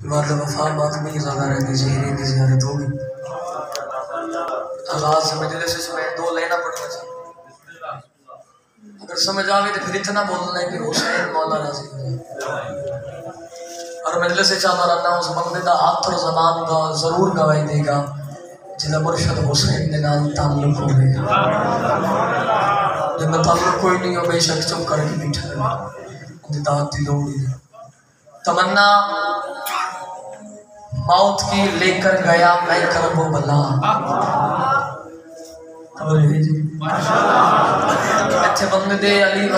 बाद वफा बात नहीं ज़्यादा रहती चेहरे की जियारत होगी आगाज़ से मजलिस इसमें दो लेना पड़ना चाहिए अगर समझ आवे तो फिर इतना बोलना है कि हुसैन मौला राज़ी हो। और मजलिस से चाहता रहना उस बंदे का हाथ और जबान का ज़रूर गवाही देगा, जिन्हें मुर्शद हुसैन के नाल ताल्लुक हो गया। जिन्हें ताल्लुक कोई नहीं हो, बेशक चुप करके बैठा रहे। की लोड़ तमन्ना मौत की लेकर गया मैं करबला अच्छे बंदे दे अली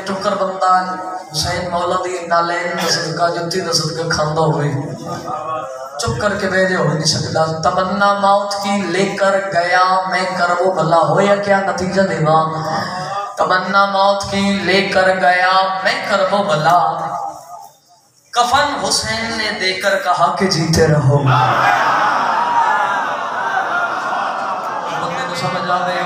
टुकर बंदा, हुसैन मौला दी जुत्ती खांदा चुप करके नहीं सकता। तमन्ना मौत की लेकर गया मैं करबो भला हो या क्या नतीजा देवा? तमन्ना मौत की लेकर गया मैं करबो भला कफन हुसैन ने देकर कहा कि जीते रहो। बंदे को समझ आ रहे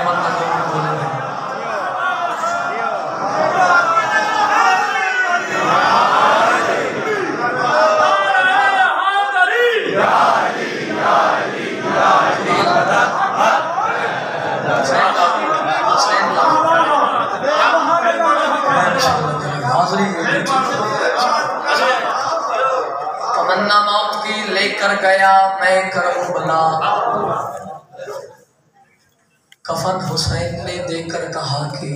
की लेकर गया, मैं करूँ भला कफन हुसैन ने देकर कहा कि,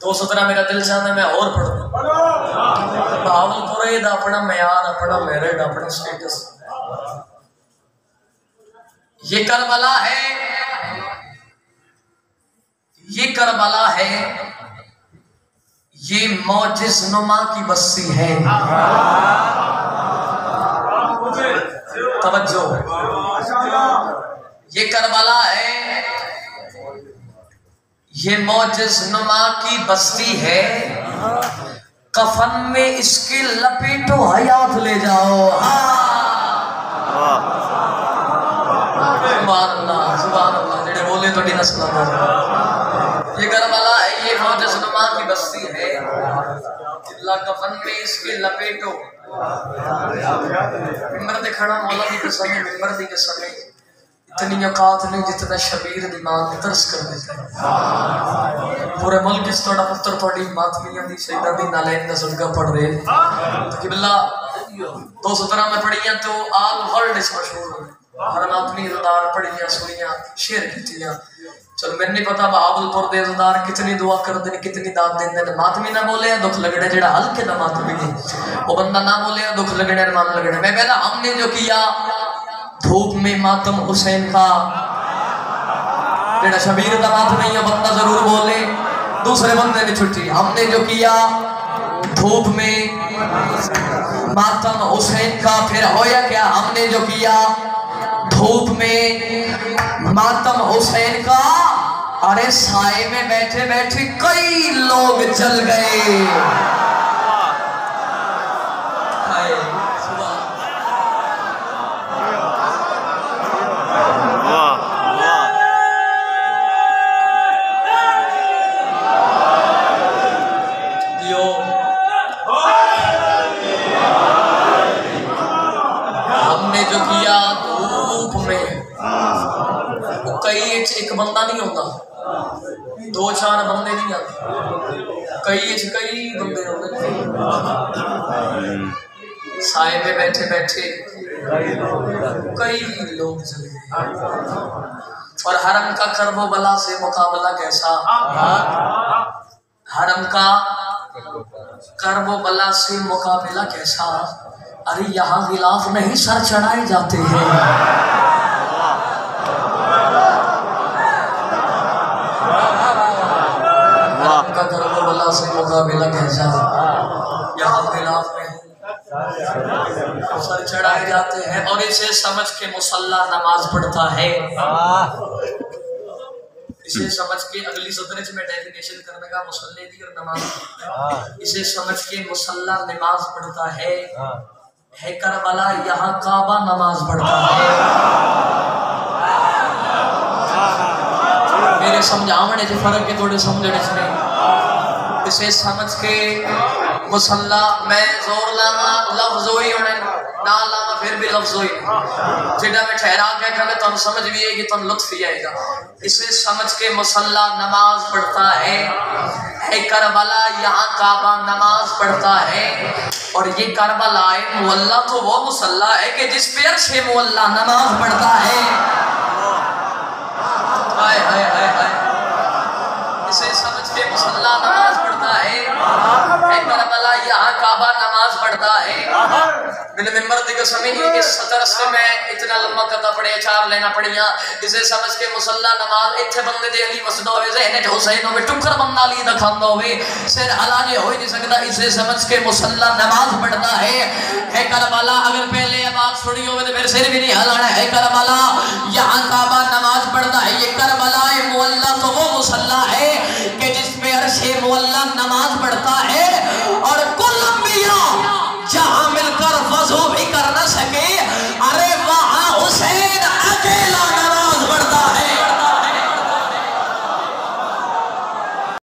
दो सत्रह मेरा दिल चाहता मैं और पढ़। भावलपुरे दा अपना म्यार, अपना मेरिट अपना स्टेटस ये करबला है, ये करबला है ये मोजिज नुमा की बस्ती है। तवज्जो। ये करबला है। ये मोजिज नुमा की बस्ती है। कफन में इसके लपेटो हयात ले जाओ। अल्लाह जेड़े बोले तो नस्ल ये करबला नुमा की बस्ती है। अल्लाह कफन में इसके लपेटो। मिंबर ते खड़ा मौला की कसम है मिंबर दी कसम है इतनी औकात नहीं जितना शबीर दी माँ तरस कर देता पूरे मुल्क इस थोड़ा पुत्र थोड़ी मातमियाँ दी शहीदा दी नालैन दा सदका पढ़ रहे तो कि बिल्ला, दो सत्रह में पढ़ियाँ तो आल वर्ल्ड इस मशहूर हो हर मातमी इज़दार पढ़ियाँ सुनियाँ शेयर कीतियाँ चलो, मैंने पता बहावलपुर दे इज़दार कितनी दुआ करते ने कितनी दाद देंदे ने मातमी ना बोले, दुख लगने जेड़ा हल्के दा मातमी ने वो बंदा ना बोले, दुख लगने मन लगने मैं कहता, हमने जो किया, धूप में मातम हुसैन का जेड़ा शबीर का मातम है, बंदा ज़रूर बोले। दूसरे बंदे ने छुट्टी। हमने जो किया, धूप में मातम हुसैन का फिर होया क्या, हमने जो किया धूप में मातम हुसैन का अरे साए में बैठे बैठे कई लोग चल गए। वो कई एक, बंदा नहीं होता दो चार बंदे नहीं आते कई कई बंदे होते साए में बैठे बैठे कई लोग चले और हरम का करबो बला से मुकाबला कैसा हरम का करबो बला से मुकाबला कैसा अरे यहाँ गिलाफ नहीं सर चढ़ाए जाते हैं हरम का करबो बला से मुकाबला कैसा यहाँ गिलाफ नहीं सर चढ़ाए जाते हैं और इसे समझ के मुसल्ला नमाज़ पढ़ता है। इसे समझ के अगली सदर में डेफिनेशन करने का मुसल्ले की और नमाज़ इसे समझ के मुसल्ला नमाज़ पढ़ता है। है करबला, यहाँ काबा नमाज़ पढ़ता है। मेरे समझावने से फ़र्क है थोड़े समझने से। नहीं इसे समझ के मुसल्ला, मैं ज़ोर लावा लफ्ज ही होने ना लावा फिर भी लफ्ज ही जिदा मैं ठहरा के कहने तुम समझ भी आएगी, तुम लुत्फ ही आएगा। इसे समझ के मुसल्ला नमाज़ पढ़ता है है करबला, यहाँ काबा नमाज़ पढ़ता है। और ये करबला है मुअल्ला तो वो मुसल्ला है कि जिस पे अर्श मुअल्ला नमाज़ पढ़ता है। हाय हाय हाय हाय। काबा नमाज़ पढ़ता है। मैंने मेंबर दी कसम इस सतर मैं इतना लंबा कथा पढ़े चार लेना पड़िया। इसे समझ के मुसल्ला नमाज़ इथे बंदे दे अली मसद होवे जहने जो हुसैन होवे टुकर बंदा अली दा खांदा होवे। सिर हलाने हो ही नहीं सकता इसे समझ के मुसल्ला नमाज़ पढ़ता है। है करबला अगर पहले आवाज़ सुनी होवे तो फिर सिर भी नहीं हलाना है करबला। यहाँ काबा नमाज़ पढ़ता है ये करबला है मुअल्ला तो वो मुसल्ला है